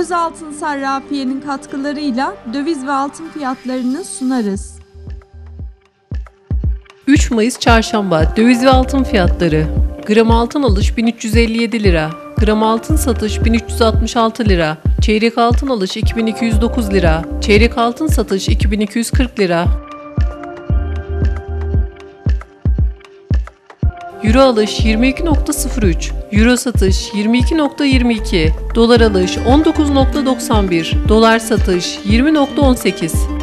Özaltın Sarrafiye'nin katkılarıyla döviz ve altın fiyatlarını sunarız. 3 Mayıs Çarşamba döviz ve altın fiyatları. Gram altın alış 1357 lira. Gram altın satış 1366 lira. Çeyrek altın alış 2209 lira. Çeyrek altın satış 2240 lira. Euro alış 22.03, Euro satış 22.22, Dolar alış 19.91, Dolar satış 20.18.